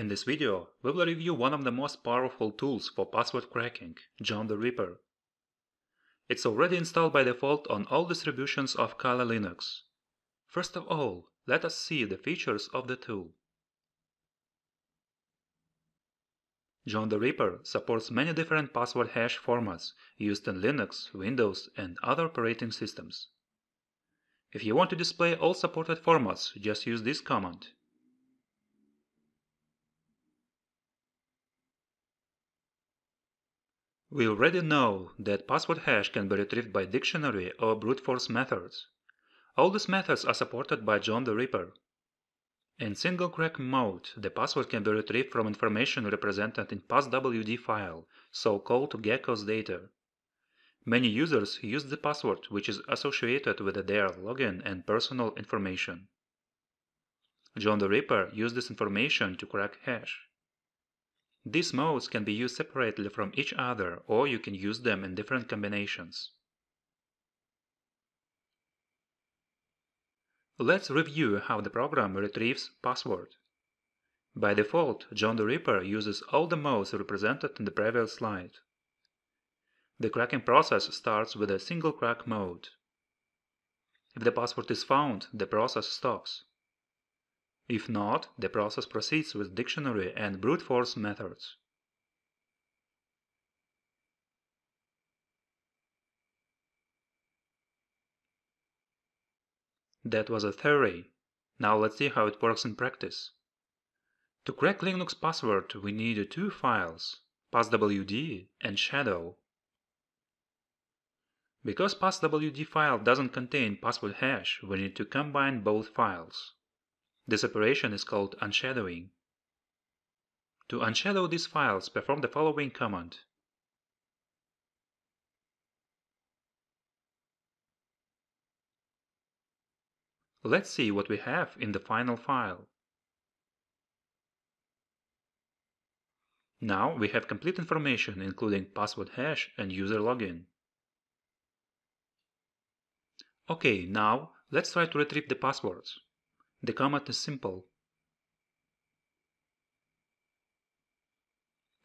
In this video, we will review one of the most powerful tools for password cracking, John the Ripper. It's already installed by default on all distributions of Kali Linux. First of all, let us see the features of the tool. John the Ripper supports many different password hash formats used in Linux, Windows, and other operating systems. If you want to display all supported formats, just use this command. We already know that password hash can be retrieved by dictionary or brute force methods. All these methods are supported by John the Ripper. In single crack mode, the password can be retrieved from information represented in passwd file, so-called Gecko's data. Many users use the password which is associated with their login and personal information. John the Ripper used this information to crack hash. These modes can be used separately from each other or you can use them in different combinations. Let's review how the program retrieves password. By default, John the Ripper uses all the modes represented in the previous slide. The cracking process starts with a single crack mode. If the password is found, the process stops. If not, the process proceeds with dictionary and brute force methods. That was a theory. Now let's see how it works in practice. To crack Linux password we need two files, passwd and shadow. Because passwd file doesn't contain password hash, we need to combine both files. This operation is called unshadowing. To unshadow these files, perform the following command. Let's see what we have in the final file. Now we have complete information including password hash and user login. Okay, now let's try to retrieve the passwords. The command is simple.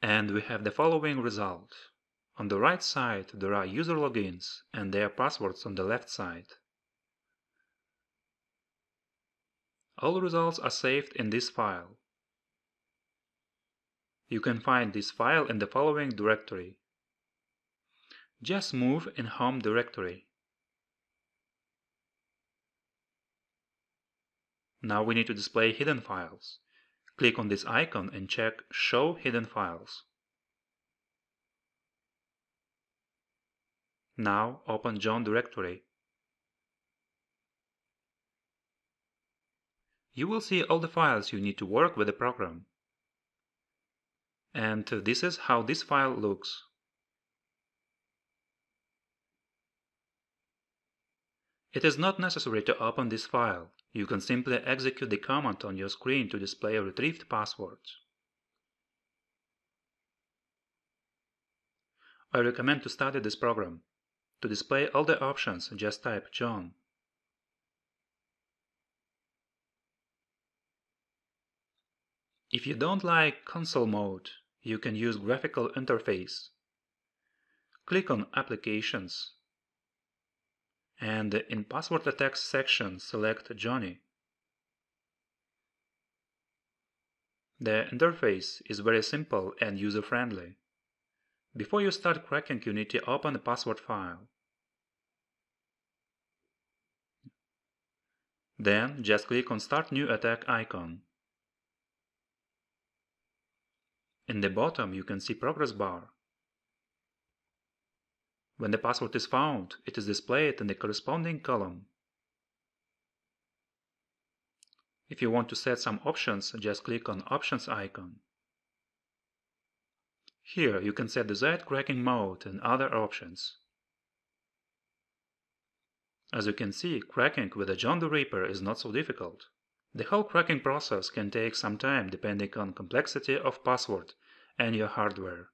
And we have the following result. On the right side there are user logins and their passwords on the left side. All results are saved in this file. You can find this file in the following directory. Just move in Home directory. Now we need to display hidden files. Click on this icon and check Show Hidden Files. Now open John directory. You will see all the files you need to work with the program. And this is how this file looks. It is not necessary to open this file. You can simply execute the command on your screen to display a retrieved passwords. I recommend to study this program. To display all the options, just type John. If you don't like console mode, you can use graphical interface. Click on Applications and in Password Attacks section select Johnny. The interface is very simple and user-friendly. Before you start cracking, you need to open the password file. Then just click on Start New Attack icon. In the bottom you can see progress bar. When the password is found, it is displayed in the corresponding column. If you want to set some options, just click on Options icon. Here you can set desired cracking mode and other options. As you can see, cracking with a John the Ripper is not so difficult. The whole cracking process can take some time depending on complexity of password and your hardware.